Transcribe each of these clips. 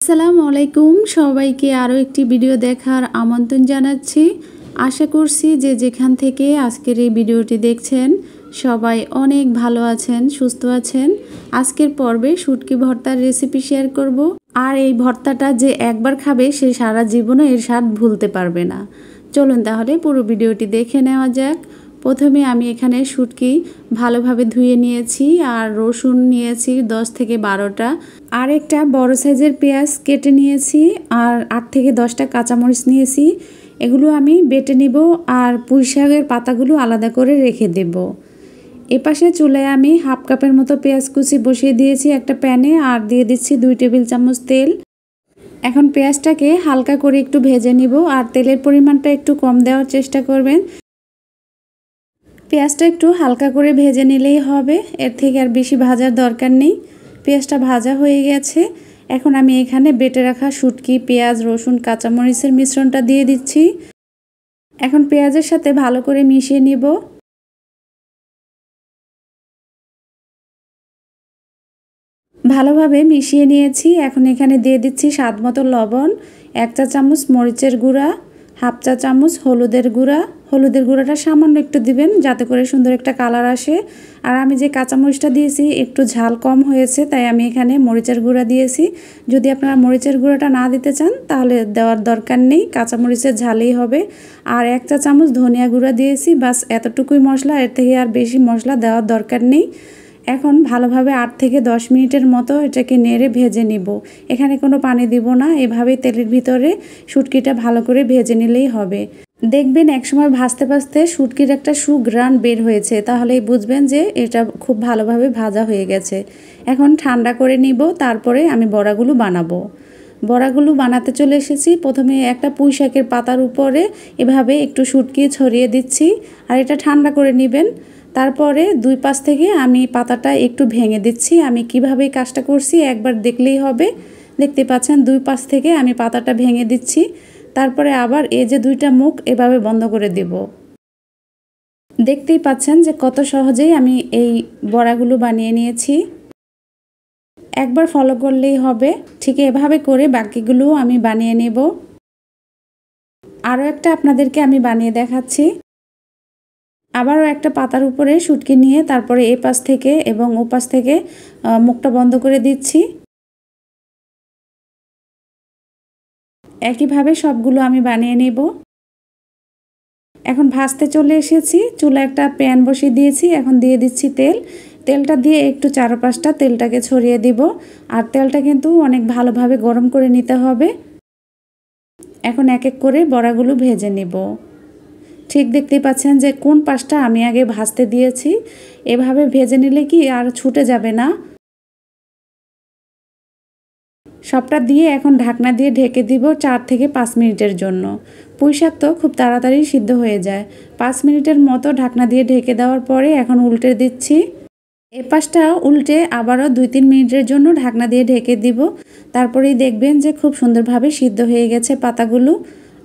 আসসালামু আলাইকুম। সবাইকে আরও একটি ভিডিও দেখার আমন্ত্রণ জানাচ্ছি। আশা করছি যে যেখান থেকে আজকের এই ভিডিওটি দেখছেন, সবাই অনেক ভালো আছেন, সুস্থ আছেন। আজকের পর্বে শুটকি ভর্তার রেসিপি শেয়ার করব। আর এই ভর্তাটা যে একবার খাবে, সে সারা জীবনে এর স্বাদ ভুলতে পারবে না। চলুন তাহলে পুরো ভিডিওটি দেখে নেওয়া যাক। প্রথমে আমি এখানে শুটকি ভালোভাবে ধুয়ে নিয়েছি আর রসুন নিয়েছি দশ থেকে বারোটা। আর একটা বড় সাইজের পেঁয়াজ কেটে নিয়েছি আর আট থেকে দশটা কাঁচামরিচ নিয়েছি। এগুলো আমি বেটে নিব আর পুঁই শাকের পাতাগুলো আলাদা করে রেখে দেব। এপাশে চুলায় আমি হাফ কাপের মতো পেঁয়াজ কুচি বসিয়ে দিয়েছি একটা প্যানে আর দিয়ে দিচ্ছি দুই টেবিল চামচ তেল। এখন পেঁয়াজটাকে হালকা করে একটু ভেজে নিব আর তেলের পরিমাণটা একটু কম দেওয়ার চেষ্টা করবেন। পেঁয়াজটা একটু হালকা করে ভেজে নিলেই হবে। এর থেকে আর বেশি ভাজার দরকার নেই। পেঁয়াজটা ভাজা হয়ে গেছে। এখন আমি এখানে বেটে রাখা শুটকি, পেঁয়াজ, রসুন, কাঁচামরিচের মিশ্রণটা দিয়ে দিচ্ছি। এখন পেঁয়াজের সাথে ভালো করে মিশিয়ে নিব। ভালোভাবে মিশিয়ে নিয়েছি। এখন এখানে দিয়ে দিচ্ছি স্বাদ মতো লবণ, এক চা চামচ মরিচের গুঁড়া, হাফ চা চামচ হলুদের গুঁড়া হলুদের গুঁড়াটা সামান্য একটু দিবেন, যাতে করে সুন্দর একটা কালার আসে। আর আমি যে কাঁচামরিচটা দিয়েছি, একটু ঝাল কম হয়েছে, তাই আমি এখানে মরিচের গুঁড়া দিয়েছি। যদি আপনারা মরিচের গুঁড়াটা না দিতে চান, তাহলে দেওয়ার দরকার নেই, কাঁচামরিচের ঝালেই হবে। আর এক চা চামচ ধনিয়া গুঁড়া দিয়েছি, বাস এতটুকুই মশলা, এর থেকে আর বেশি মশলা দেওয়ার দরকার নেই। এখন ভালোভাবে আট থেকে দশ মিনিটের মতো এটাকে নেড়ে ভেজে নিব। এখানে কোনো পানি দিব না, এভাবেই তেলের ভিতরে শুটকিটা ভালো করে ভেজে নিলেই হবে। দেখবেন একসময় ভাজতে ভাজতে শুটকির একটা সুগ্রান বের হয়েছে, তাহলেই বুঝবেন যে এটা খুব ভালোভাবে ভাজা হয়ে গেছে। এখন ঠান্ডা করে নিব, তারপরে আমি বড়াগুলো বানাবো। বড়াগুলো বানাতে চলে এসেছি, প্রথমে একটা পুঁই শাকের পাতার উপরে এভাবে একটু শুটকি ছড়িয়ে দিচ্ছি, আর এটা ঠান্ডা করে নেবেন। তারপরে দুই পাশ থেকে আমি পাতাটা একটু ভেঙে দিচ্ছি। আমি কীভাবে কাজটা করছি একবার দেখলেই হবে। দেখতে পাচ্ছেন দুই পাশ থেকে আমি পাতাটা ভেঙে দিচ্ছি। তারপরে আবার এই যে দুইটা মুখ এভাবে বন্ধ করে দেব। দেখতেই পাচ্ছেন যে কত সহজেই আমি এই বড়াগুলো বানিয়ে নিয়েছি। একবার ফলো করলেই হবে। ঠিক এভাবে করে বাকিগুলো আমি বানিয়ে নেব। আরও একটা আপনাদেরকে আমি বানিয়ে দেখাচ্ছি। আবারও একটা পাতার উপরে শুটকি নিয়ে তারপরে এ পাশ থেকে এবং ও পাশ থেকে মুখটা বন্ধ করে দিচ্ছি। একইভাবে সবগুলো আমি বানিয়ে নেব। এখন ভাজতে চলে এসেছি। চুলা একটা প্যান বসিয়ে দিয়েছি। এখন দিয়ে দিচ্ছি তেল। তেলটা দিয়ে একটু চারপাশটা তেলটাকে ছড়িয়ে দিব। আর তেলটা কিন্তু অনেক ভালোভাবে গরম করে নিতে হবে। এখন এক এক করে বড়াগুলো ভেজে নেব। ঠিক দেখতেই পাচ্ছেন যে কোন পাশটা আমি আগে ভাজতে দিয়েছি। এভাবে ভেজে নিলে কি আর ছুটে যাবে না। সবটা দিয়ে এখন ঢাকনা দিয়ে ঢেকে দিব চার থেকে পাঁচ মিনিটের জন্য। পুঁই শাক তো খুব তাড়াতাড়ি সিদ্ধ হয়ে যায়। পাঁচ মিনিটের মতো ঢাকনা দিয়ে ঢেকে দেওয়ার পরে এখন উল্টে দিচ্ছি। এ পাশটা উল্টে আবারও দুই তিন মিনিটের জন্য ঢাকনা দিয়ে ঢেকে দিব। তারপরেই দেখবেন যে খুব সুন্দরভাবে সিদ্ধ হয়ে গেছে পাতাগুলো।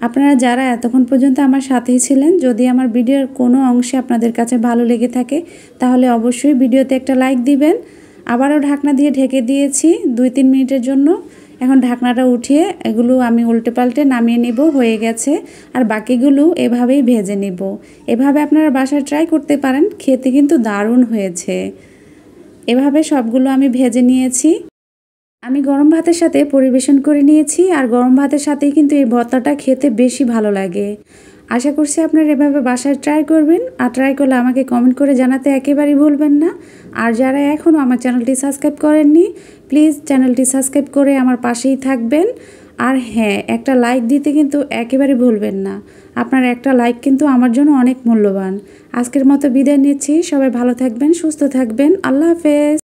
আপনারা যারা এতক্ষণ পর্যন্ত আমার সাথেই ছিলেন, যদি আমার ভিডিওর কোনো অংশে আপনাদের কাছে ভালো লেগে থাকে, তাহলে অবশ্যই ভিডিওতে একটা লাইক দিবেন। আবারও ঢাকনা দিয়ে ঢেকে দিয়েছি দুই তিন মিনিটের জন্য। এখন ঢাকনাটা উঠিয়ে এগুলো আমি উল্টে পাল্টে নামিয়ে নেব, হয়ে গেছে। আর বাকিগুলো এভাবেই ভেজে নেব। এভাবে আপনারা বাসায় ট্রাই করতে পারেন, খেতে কিন্তু দারুণ হয়েছে। এভাবে সবগুলো আমি ভেজে নিয়েছি। আমি গরম ভাতের সাথে পরিবেশন করে নিয়েছি, আর গরম ভাতের সাথেই কিন্তু এই ভর্তাটা খেতে বেশি ভালো লাগে। আশা করছি আপনারা এভাবে বাসায় ট্রাই করবেন আর ট্রাই করলে আমাকে কমেন্ট করে জানাতে একেবারেই ভুলবেন না। আর যারা এখনও আমার চ্যানেলটি সাবস্ক্রাইব করেননি প্লিজ চ্যানেলটি সাবস্ক্রাইব করে আমার পাশেই থাকবেন। আর হ্যাঁ একটা লাইক দিতে কিন্তু একেবারে ভুলবেন না। আপনার একটা লাইক কিন্তু আমার জন্য অনেক মূল্যবান। আজকের মতো বিদায় নিচ্ছি। সবাই ভালো থাকবেন, সুস্থ থাকবেন। আল্লাহ হাফেজ।